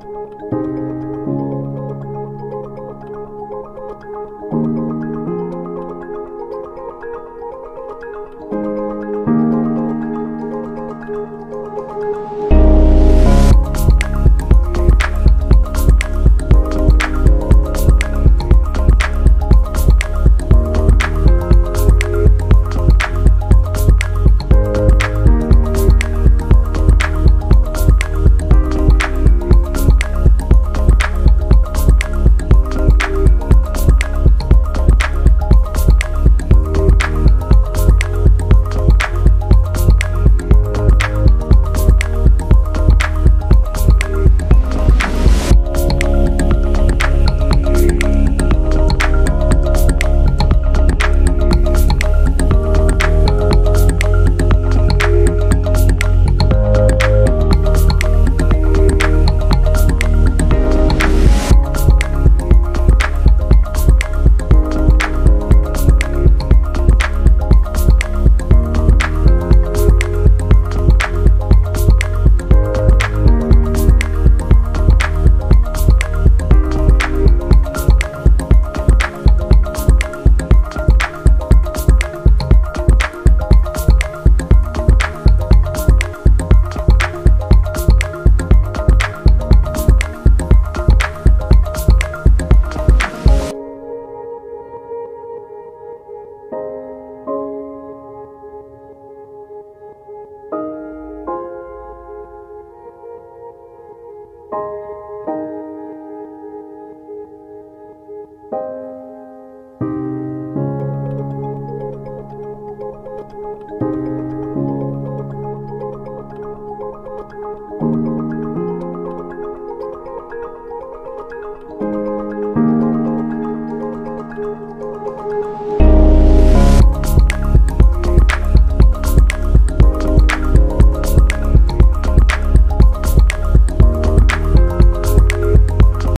Música